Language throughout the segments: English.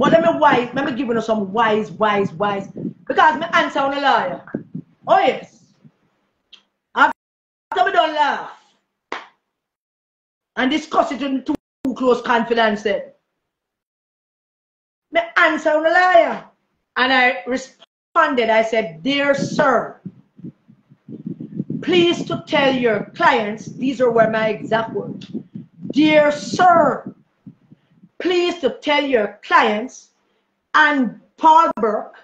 But let me wise, let me give you some wise, wise, wise. Because my answer on a lawyer. Oh yes. After we done laugh and discuss it in too close confidence. My answer on a liar. And I responded, I said, Dear sir, please to tell your clients, these are where my exact words. Dear sir, please to tell your clients and Paul Burke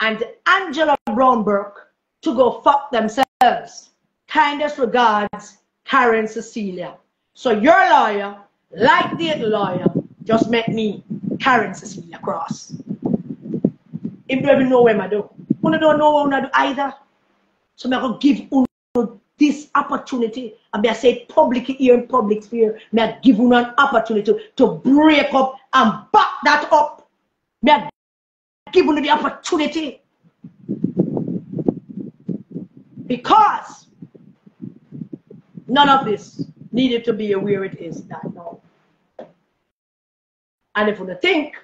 and Angela Brown Burke to go fuck themselves. Kindest regards, Karen Cecilia. So your lawyer, like the lawyer, just met me, Karen Cecilia Cross. If you ever know where I do, you don't know what I do either. So I'm going to give you this opportunity, and I say publicly here in public sphere, may I give you an opportunity to break up and back that up. May I give you the opportunity. Because none of this needed to be where it is that now. And if you think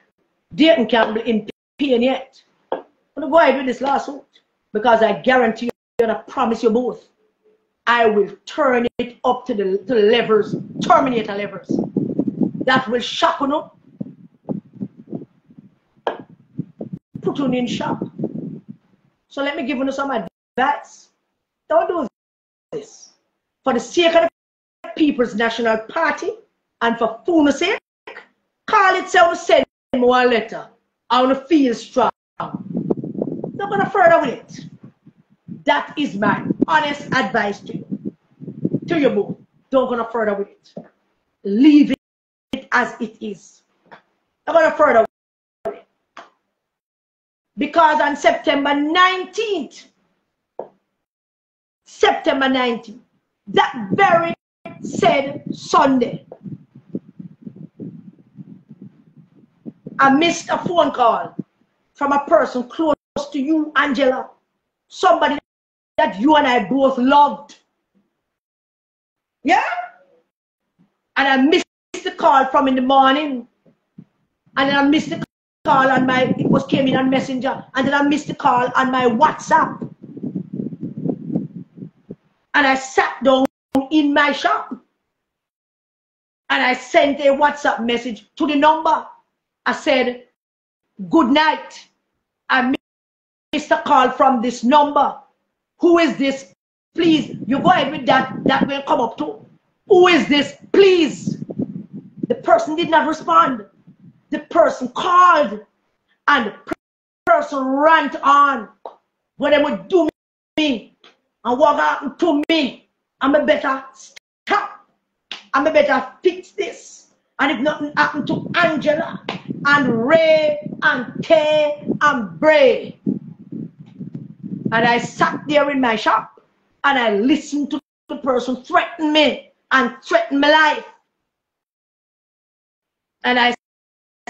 Dayton can't be in pain yet, I'm going to go ahead with this lawsuit because I guarantee you and I promise you both I will turn it up to the, to the levels, terminator levels. That will shock you up. Put you in shock. So let me give you some advice. Don't do this. For the sake of the People's National Party and for fullness sake, call itself send more letter. I want to feel strong. Not gonna further with it. That is my honest advice to you. To your both. Don't go no further with it. Leave it as it is. Don't go no further with it. Because on September 19th, September 19th, that very said Sunday, I missed a phone call from a person close to you, Angela. Somebody that you and I both loved. Yeah? And I missed the call from in the morning. And then I missed the call on my, it was came in on Messenger. And then I missed the call on my WhatsApp. And I sat down in my shop. And I sent a WhatsApp message to the number. I said, good night. I missed a call from this number. Who is this? Please, you go ahead with that. That will come up too. Who is this? Please. The person did not respond. The person called and the person ran on. What they would do me and what happened to me. I'm a better stop. I'm a better fix this. And if nothing happened to Angela and Ray and Tay and Bray, and I sat there in my shop and I listened to the person threaten me and threaten my life. And I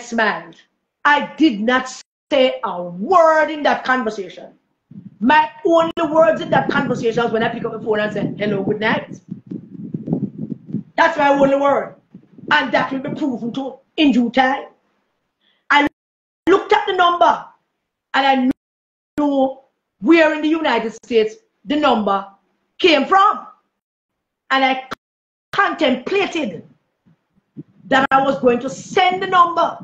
smiled. I did not say a word in that conversation. My only words in that conversation was when I pick up the phone and say, hello, good night. That's my only word. And that will be proven to in due time. I looked at the number and I knew where in the United States the number came from. And I contemplated that I was going to send the number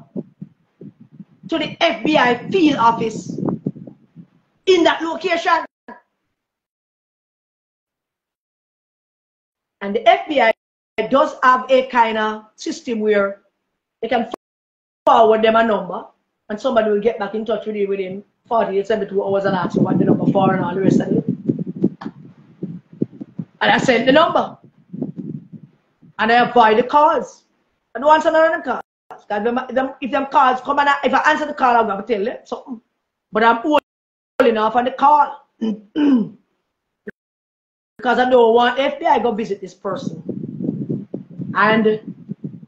to the FBI field office in that location. And the FBI does have a kind of system where they can forward them a number and somebody will get back in touch with you within 48, 72 hours and ask what the number for and all the rest of it. And I sent the number. And I avoid the calls. I don't answer none of them calls. If them calls come and I, if I answer the call, I'm going to tell you something. But I'm holding off on the call. because I don't want FBI go visit this person. And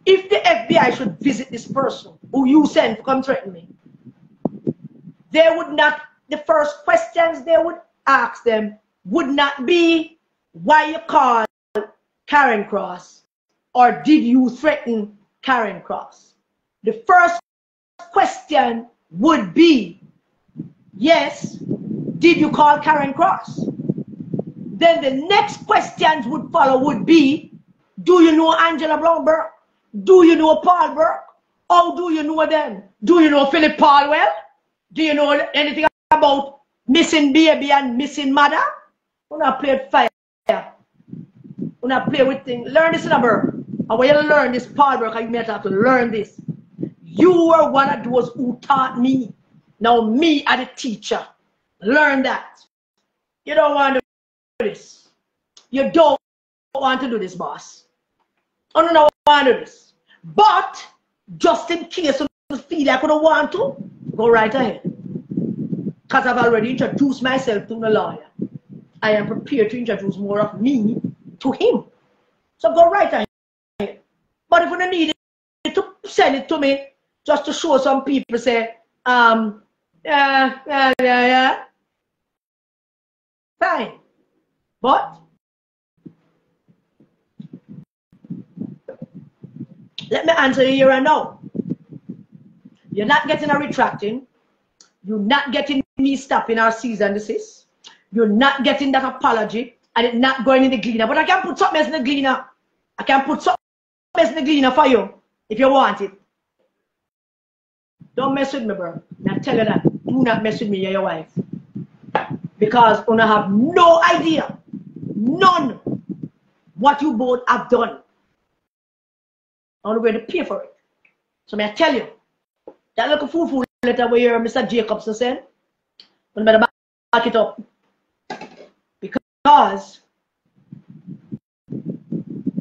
if the FBI should visit this person who you sent to come threaten me, they would not, the first questions they would ask them would not be why you called Karen Cross or did you threaten Karen Cross? The first question would be, yes, did you call Karen Cross? Then the next questions would follow would be, do you know Angela Burke? Do you know Paul Burke? How do you know them? Do you know Phillip Paulwell? Do you know anything about missing baby and missing mother? When I played fire, when I play with things, learn this number. And when you learn this Paul Burke, you may have to learn this. You were one of those who taught me. Now me as a teacher. Learn that. You don't want to do this. You don't want to do this, boss. Oh, I don't know want to do this. But just in case you feel like I don't want to, go right ahead. Because I've already introduced myself to the lawyer. I am prepared to introduce more of me to him. So go right ahead. But if you don't need it to send it to me, just to show some people say, um, yeah, yeah, yeah, yeah. Fine. But let me answer you here and now. You're not getting a retracting. You're not getting me stopping our cease and desist. You're not getting that apology and it not going in the gleaner. But I can put something in the gleaner. I can put something in the gleaner for you if you want it. Don't mess with me, bro. Now tell you that. Do not mess with me, you're your wife. Because you have no idea, none, what you both have done. I'm going to pay for it. So may I tell you, that little fool fool letter where Mr. Jacobson said, I'm going back it up. Because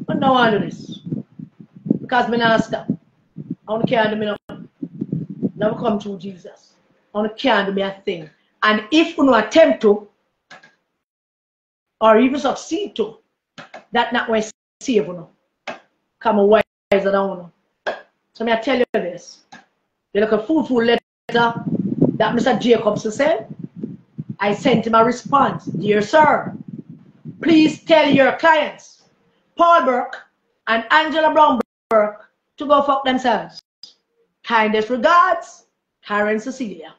I don't do this. Because me not stop. I want to carry me now. Never come to Jesus. I want to carry me a thing. And if you attempt to, or even succeed to, that not why save you. Come away wiser you. So may I tell you this. You look a fool letter that Mr. Jacobson said. I sent him a response. Dear sir, please tell your clients, Paul Burke and Angela Brown Burke, to go fuck themselves. Kindest regards, Karen Cecilia.